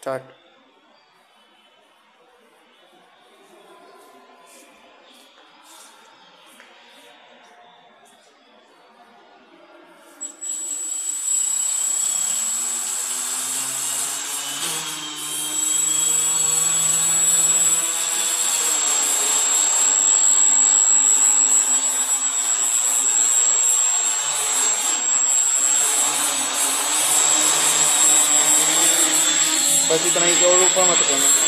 start बस इतना ही और ऊपर मत करना